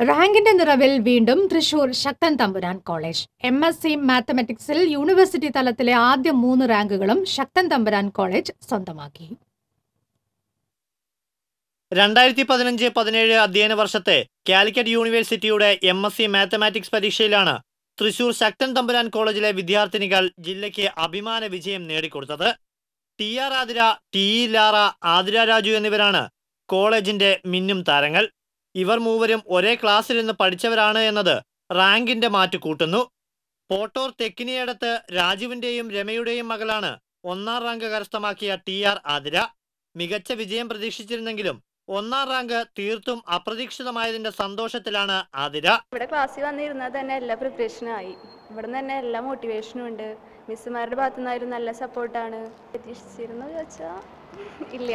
റാങ്കിന്റെ നിറവിൽ വീണ്ടും Thrissur Sakthan Thampuran college. M S C മാത്തമാറ്റിക്സിൽ university തലത്തിലെ ആദ്യ മൂന്ന് റാങ്കുകളും ശക്തൻ തമ്പുരാൻ കോളേജ് സ്വന്തമാക്കി. രണ്ടായിരത്തി പതിനഞ്ച് പതിനേഴ് അധ്യയന വർഷത്തെ കാലിക്കറ്റ് യൂണിവേഴ്സിറ്റിയുടെ എം എസ് സി മാത്തമാറ്റിക്സ് പരീക്ഷയിലാണ് തൃശൂർ ശക്തൻ തമ്പുരാൻ കോളേജിലെ വിദ്യാർത്ഥിനികൾ ജില്ലയ്ക്ക് അഭിമാന വിജയം നേടിക്കൊടുത്തത്. T R Athira T E Lara Athira Raju എന്നിവരാണ് കോളേജിന്റെ മിന്നും താരങ്ങൾ. ഇവർ മൂവരും ഒരേ ക്ലാസ്സിൽ നിന്ന് പഠിച്ചവരാണ് എന്നത് റാങ്കിന്റെ മാറ്റ് കൂട്ടുന്നു. പോട്ടോർ തെക്കിനിയടത്ത് രാജുവിന്റെയും രമയുടെയും മകളാണ് ഒന്നാം റാങ്ക് കരസ്ഥമാക്കിയ ടി ആർ ആതിര. മികച്ച വിജയം പ്രതീക്ഷിച്ചിരുന്നെങ്കിലും ഒന്നാം റാങ്ക് തീർത്തും അപ്രതീക്ഷിതമായതിന്റെ സന്തോഷത്തിലാണ് ആതിര. ഇവിടെ ക്ലാസ്സിൽ വന്നിരുന്നത് തന്നെ എല്ലാ പ്രിപ്പറേഷനും ആയി. ഇവിടെ തന്നെ എല്ലാ മോട്ടിവേഷനും ഉണ്ട്. മിസ്സുമാരുടെ ഭാഗത്തു നിന്നായിരുന്നു നല്ല സപ്പോർട്ടാണ് പ്രതീക്ഷിച്ചിരുന്നു ചോദിച്ചാൽ ഇല്ല.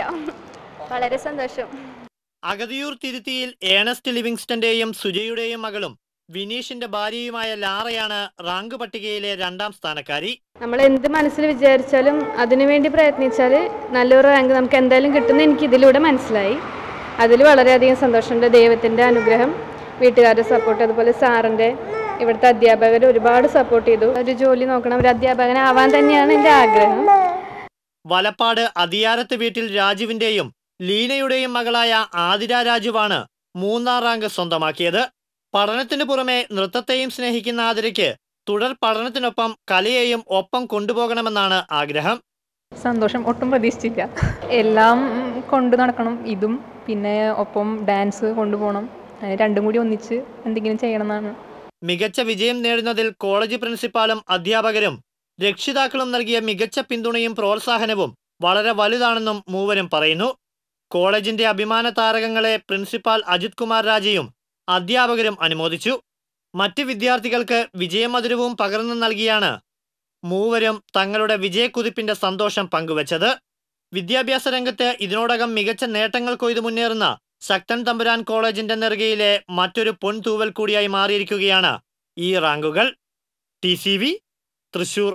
വളരെ സന്തോഷം. അഗതിയൂർ തിരുത്തിയിൽ ഏണസ്റ്റ് ലിവിങ്സ്റ്റന്റെയും സുജയുടെയും മകളും വിനീഷിന്റെ ഭാര്യയുമായ ലാറയാണ് റാങ്ക് പട്ടികയിലെ രണ്ടാം സ്ഥാനക്കാരി. നമ്മൾ എന്ത് മനസ്സിൽ വിചാരിച്ചാലും അതിനുവേണ്ടി പ്രയത്നിച്ചാൽ നല്ലൊരു റാങ്ക് നമുക്ക് എന്തായാലും കിട്ടുന്ന എനിക്ക് ഇതിലൂടെ മനസ്സിലായി. അതിൽ വളരെയധികം സന്തോഷമുണ്ട്. ദൈവത്തിന്റെ അനുഗ്രഹം വീട്ടുകാരുടെ സപ്പോർട്ട് അതുപോലെ സാറിന്റെ ഇവിടുത്തെ അധ്യാപകർ ഒരുപാട് സപ്പോർട്ട് ചെയ്തു. ഒരു ജോലി നോക്കണം ഒരു അധ്യാപകനാവാൻ തന്നെയാണ് എന്റെ ആഗ്രഹം. വലപ്പാട് അതിയാരത്ത് വീട്ടിൽ രാജുവിന്റെയും ലീനയുടെയും മകളായ ആതിര രാജുവാണ് മൂന്നാം റാങ്ക് സ്വന്തമാക്കിയത്. പഠനത്തിനു പുറമെ നൃത്തത്തെയും സ്നേഹിക്കുന്ന ആതിരയ്ക്ക് തുടർ പഠനത്തിനൊപ്പം കലയെയും ഒപ്പം കൊണ്ടുപോകണമെന്നാണ് ആഗ്രഹം. സന്തോഷം ഒട്ടും പ്രതീക്ഷിച്ചില്ല. എല്ലാം കൊണ്ടു നടക്കണം. ഇതും പിന്നെ ഒപ്പം ഡാൻസ് കൊണ്ടുപോകണം. രണ്ടും കൂടി ഒന്നിച്ച് എന്തെങ്കിലും ചെയ്യണമെന്നാണ്. മികച്ച വിജയം നേടുന്നതിൽ കോളേജ് പ്രിൻസിപ്പാളും അധ്യാപകരും രക്ഷിതാക്കളും നൽകിയ മികച്ച പിന്തുണയും പ്രോത്സാഹനവും വളരെ വലുതാണെന്നും മൂവരും പറയുന്നു. കോളേജിന്റെ അഭിമാന താരകങ്ങളെ പ്രിൻസിപ്പാൾ അജിത് കുമാർ രാജയും അധ്യാപകരും അനുമോദിച്ചു. മറ്റ് വിദ്യാർത്ഥികൾക്ക് വിജയമധുരവും പകർന്നു നൽകിയാണ് മൂവരും തങ്ങളുടെ വിജയക്കുതിപ്പിന്റെ സന്തോഷം പങ്കുവച്ചത്. വിദ്യാഭ്യാസ രംഗത്ത് ഇതിനോടകം മികച്ച നേട്ടങ്ങൾ കൊയ്തു മുന്നേറുന്ന ശക്തൻ തമ്പുരാൻ കോളേജിന്റെ നെറുകയിലെ മറ്റൊരു പൊൻതൂവൽ കൂടിയായി മാറിയിരിക്കുകയാണ് ഈ റാങ്കുകൾ. ടി തൃശൂർ